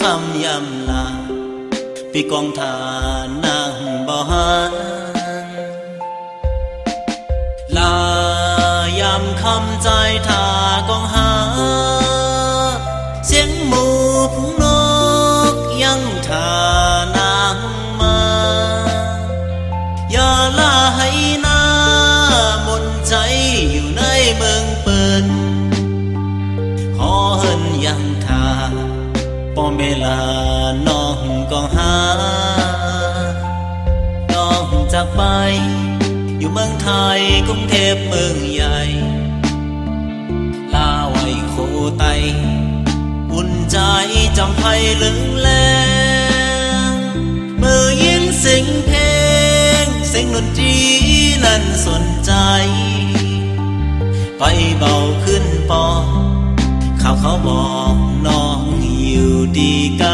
คำยำลาปีกองทานนางบ่หานลายำคำใจทากองหา ไทยกรุงเทพเมืองใหญ่ ลาไว้โคไตอุ่นใจจำไพลึงแลงเมื่อยินเสียงเพลงเสียงดนตรีนั้นสนใจ ไปเบาขึ้นปอข่าวเขาบอกน้องอยู่ดีไกล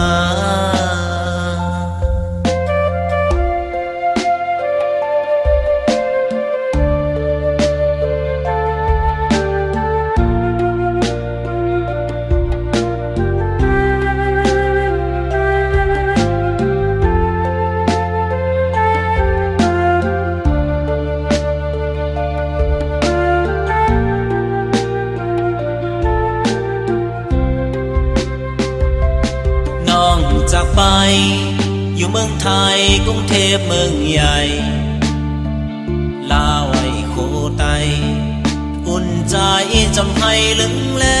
เมืองไทยกรุงเทพเมืองใหญ่ ลาไว้โคไต อุ่นใจจำให้ลึงแรง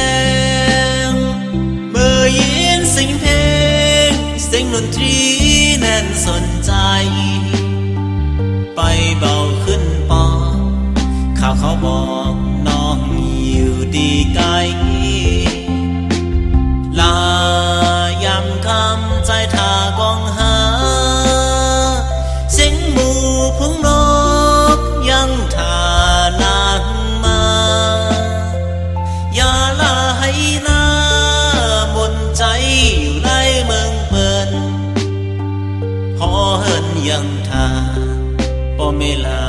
ป